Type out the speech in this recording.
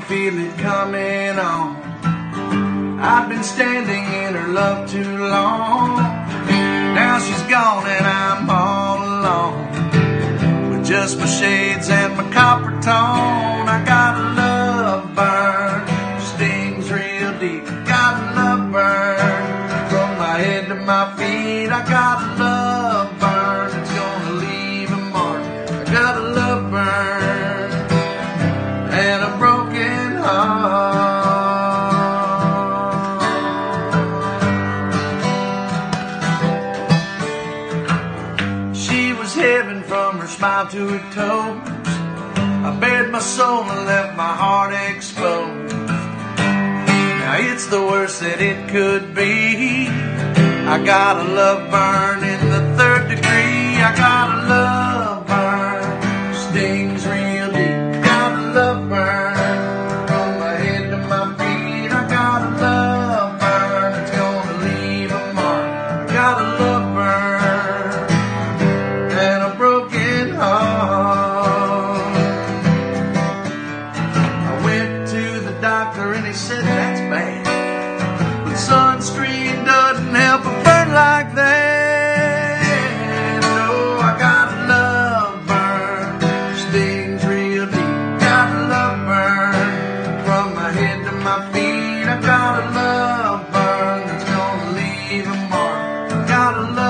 feel it coming on. I've been standing in her love too long. Now she's gone and I'm all alone. With just my shades and my Coppertone. I got a love burn. Stings real deep. Got a love burn. From my head to my feet. I got a love heaven from her smile to her toes. I bared my soul and left my heart exposed. Now it's the worst that it could be. I got a love burn in the third degree. I got a love burn, stings doctor and he said that's bad. But sunscreen doesn't help a burn like that. I got love burn, stings real deep. Got love burn from my head to my feet. I got a love burn that's gonna leave a mark. Got a love